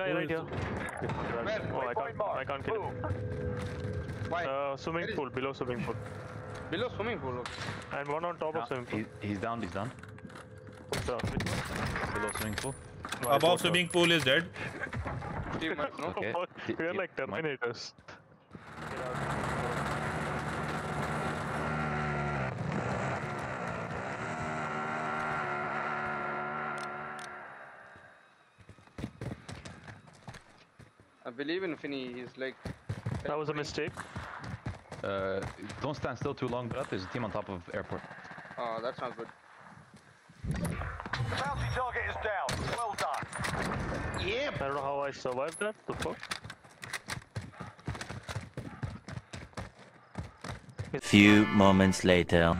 guy Who right is here. Where? Oh, I can't. I can't kill him. Why? Uh, swimming pool, below swimming pool, Below swimming pool. Okay. and one on top of swimming pool. He, he's down, he's down. So. Below swimming pool. Above swimming pool is dead. Team? Okay. We are like Terminators. I believe in Finny. He's like. That was a mistake. Uh, don't stand still too long, but there's a team on top of airport. Oh, that sounds good. The bounty target is down. Well done. Yeah. I don't know how I survived that. The fuck? Few moments later.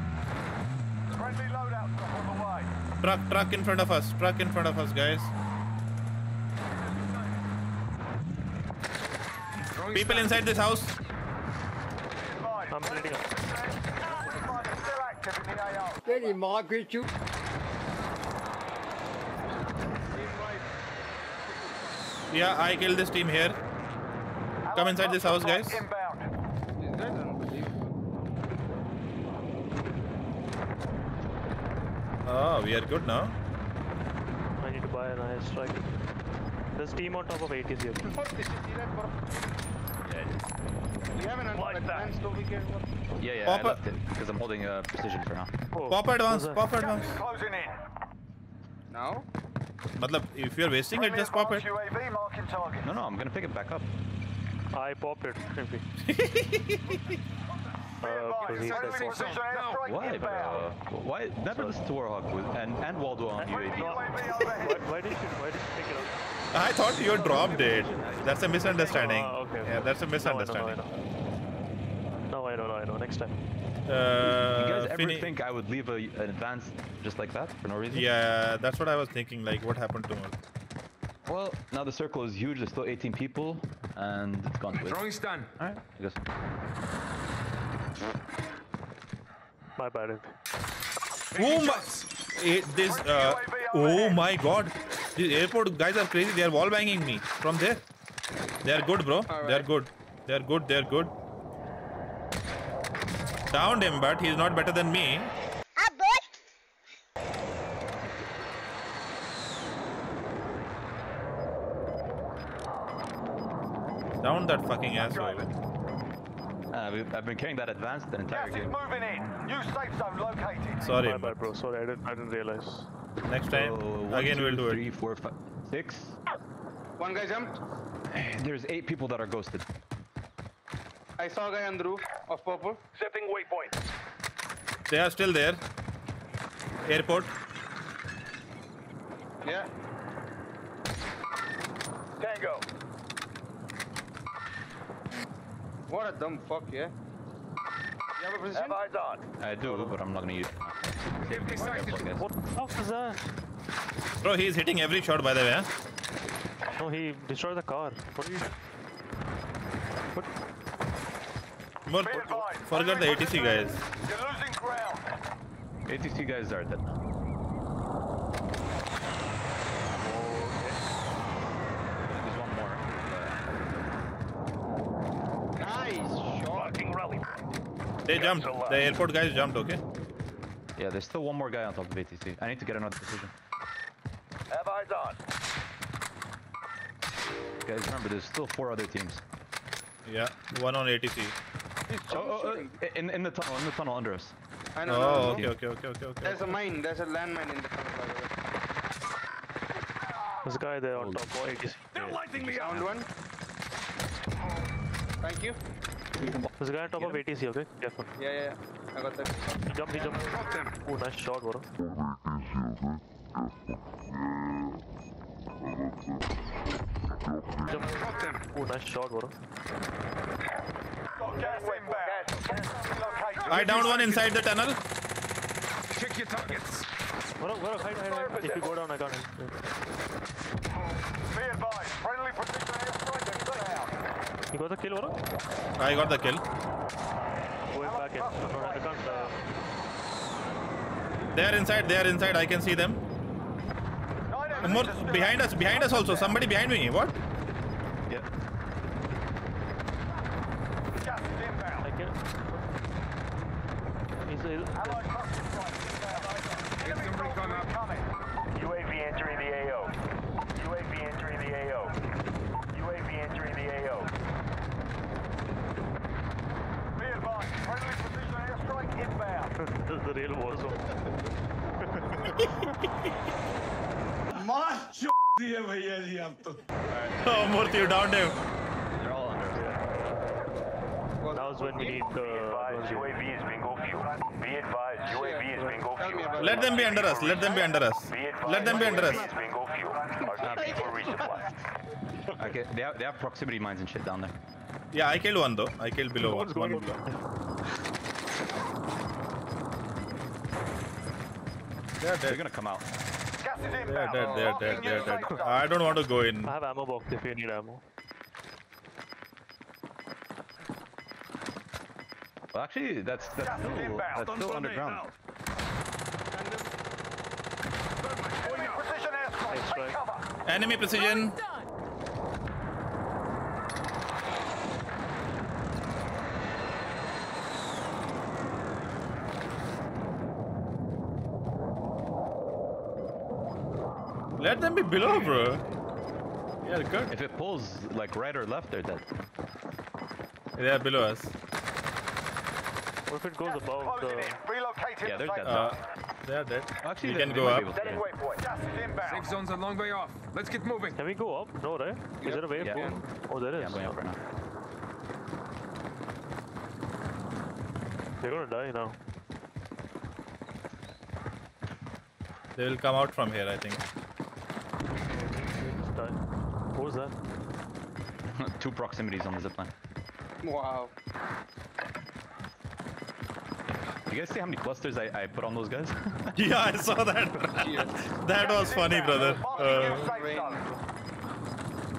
Friendly loadout on the way. Truck, truck in front of us. Truck in front of us, guys. People inside this house. Advised. I'm bleeding up. Still active in the AO. Very migrate you. Yeah, I killed this team here. Come inside this house, guys. Inbound. These guys are. Oh, we are good now. I need to buy an air strike. There's team on top of ATC here. Fuck this is direct, bro. Yeah, You have an advanced over here. bro. yeah, yeah I Pop left it because I'm holding uh, precision for now. Oh, Pop advance, who's that? pop advance. Closing in. Now? Matlab, if you're wasting it, just pop it. advanced UAV marking target. No, no, I'm gonna pick it back up. I pop it. Maybe. Be Uh, because he advised, said friendly so. precision airstrike Why, bro? inbound. Why? Never listen to Warhog with, and, and Waldo on Friendly UAV. UAV Why, why did you? Why did you pick it up? I thought you dropped it. That's a misunderstanding. Ah, okay. Yeah, that's a No, I know, misunderstanding. No, I know. No, I know, no, I know. Next time. You Uh, guys ever think I would leave a, an advance just like that for no reason? Yeah, that's what I was thinking. Like, what happened to us? Well, now the circle is huge. There's still 18 people, and it's gone to waste. Throwing stun. All right, I guess. My bad. Oh my! It, this. Uh, oh my God! These airport guys are crazy. They are wall banging me from there. They are good, bro. They are good. They are good. They are good. Downed him, but he's not better than me. Down that fucking asshole. Uh, we- I've been carrying that advance the entire Gas game. moving in. New safe zone located. Sorry, My but bad, bro. Sorry, I didn't. I didn't realize. Next time So, one, again two, we'll do it. three, four, five, six. One guy jumped. There's eight people that are ghosted. I saw a guy on the roof of purple. Setting waypoint. They are still there. Airport. Yeah. Tango. What a dumb fuck, yeah. You have a position? Have eyes on. I do, but I'm not gonna use it. now. Empty What the fuck is that? Oh, Bro, he's hitting every shot by the way. Huh? No, he destroyed the car. What are you? What? More, Be forget the ATC guys. You're losing ground. ATC guys are dead now. There's one more. Uh, Nice shot. Fucking rally. They jumped. The airport guys jumped. Okay. yeah, there's still one more guy on top of ATC. I need to get another decision. Have eyes on. Guys, remember, there's still four other teams. Yeah. One on ATC. Oh, oh, oh, in, in the tunnel, in the tunnel under us. I know. Oh, no, no, okay, okay, okay, okay, okay. There's a mine. There's a landmine in the tunnel, by the way. There's a guy there on top. Oh, ATC. They're lighting me Found up. one. Thank you. There's a guy on top of ATC. Okay, careful. Yeah, yeah, yeah. I got that. He jumped. He jumped. Oh, nice shot, bro. Jump. Oh, nice shot, bro. Got gas inbound. Located. I downed one inside the tunnel. Check your targets. Bro, bro, hide, hide, hide. If you go down, I can't. Be advised. Friendly precision airstrike inbound. You got the kill, bro? I got the kill. Going back in. No, no, I can't. Uh, They are inside. They are inside. I can see them. Nine One more behind us, behind us also. Somebody behind me. What? Yeah. Gas is. I can. He's a, Allied cluster strike inbound. Get some recon up. Coming. UAV entering the AO. UAV entering the AO. UAV entering the AO. The real war. Oh, Murthy, you downed him. They're all under. That was when we need the. UAV is bingo fuel. Be advised, UAV is bingo fuel. Let them be under us. Let them be under us. Let them be under us. Okay, they have, they have proximity mines and shit down there. Yeah, I killed one though. I killed below one. Going one? They're They're gonna come out. Gas is They're dead. They're dead. They're dead. I don't want to go in. I have ammo box if you need ammo. Well, actually, that's that's Gas still, that's still underground. Enemy precision airstrike. Nice Take try. cover. Enemy precision. Let them be below, bro. Yeah, good. If it pulls like right or left, they're dead. They are below us. What if it goes above the. in. Relocating Yeah, the they're dead. Uh, they are dead. Actually, you they- can go up. be able to Setting get waypoint. Safe zone's a long way off. Let's get moving. Can we go up? No, right? Is there a way? Yeah. going? Oh, there in. is. Yeah, I'm going up right now. They're gonna die now. They will come out from here, I think. They just. What was that? Two proximities on the zipline. Wow. You guys see how many clusters I, I put on those guys? yeah, I saw that. that was funny, brother. Uh,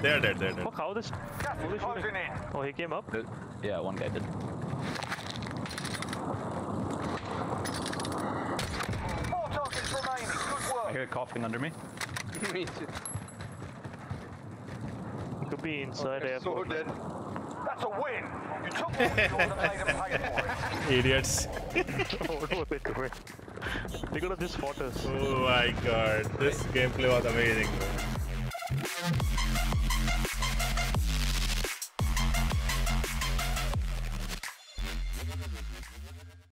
they are dead. They are dead. Fuck, how this. Gas How they is closing shooting? in. Oh, he came up? Yeah, one guy did. Four targets remaining. Good I hear coughing under me. Me too. He could be inside They're so dead. That's a win. You took what you and made for it. Idiots. what were they doing? They could have just fought us. Oh my god. This gameplay was amazing,